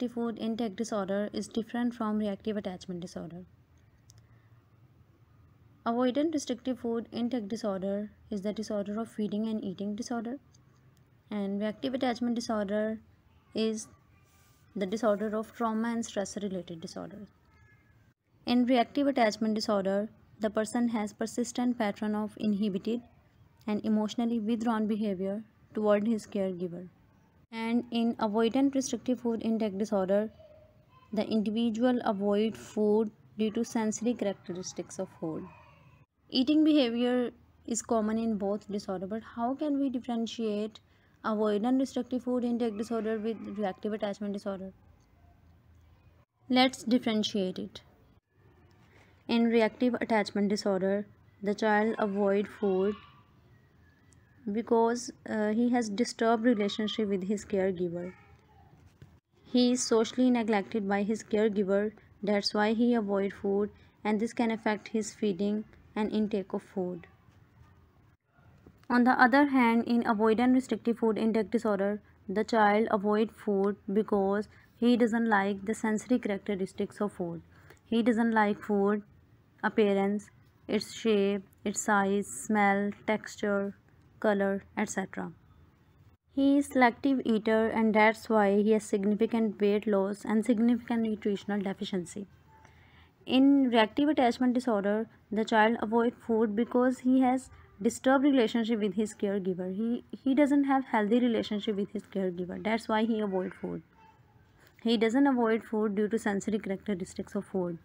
Food intake disorder is different from reactive attachment disorder. Avoidant restrictive food intake disorder is the disorder of feeding and eating disorder and reactive attachment disorder is the disorder of trauma and stress related disorders. In reactive attachment disorder, the person has persistent pattern of inhibited and emotionally withdrawn behavior toward his caregiver and in avoidant restrictive food intake disorder the individual avoid food due to sensory characteristics of food. Eating behavior is common in both disorder but how can we differentiate avoidant restrictive food intake disorder with reactive attachment disorder? Let's differentiate it. In reactive attachment disorder the child avoid food because uh, he has disturbed relationship with his caregiver. He is socially neglected by his caregiver. That's why he avoid food and this can affect his feeding and intake of food. On the other hand in avoidant restrictive food intake disorder the child avoid food because he doesn't like the sensory characteristics of food. He doesn't like food appearance its shape its size smell texture color, etc. He is selective eater and that's why he has significant weight loss and significant nutritional deficiency. In reactive attachment disorder, the child avoid food because he has disturbed relationship with his caregiver. He, he doesn't have healthy relationship with his caregiver. That's why he avoid food. He doesn't avoid food due to sensory characteristics of food.